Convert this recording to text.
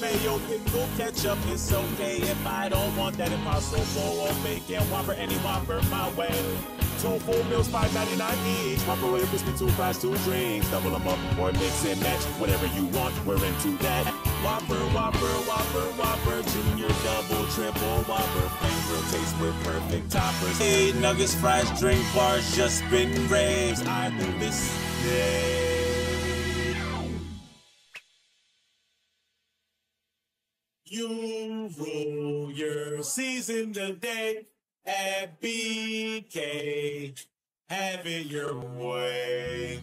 mayo, pickle, ketchup. It's okay if I don't want that impossible or bacon whopper, any whopper my way. Two full meals, five ninety nine each. Whopper Microwave crispy, two fries, two drinks. Double them up or mix and match. Whatever you want, we're into that. Whopper, whopper, whopper, whopper. Junior, double, triple, whopper. Grill taste with perfect toppers. Hey, nuggets, fries, drink bars, just spin raves. I do this day. You rule your season today at BK. Have it your way.